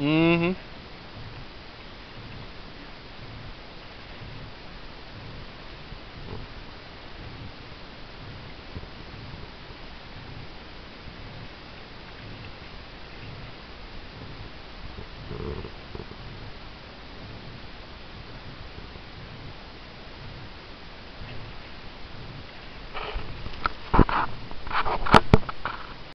Mm-hmm.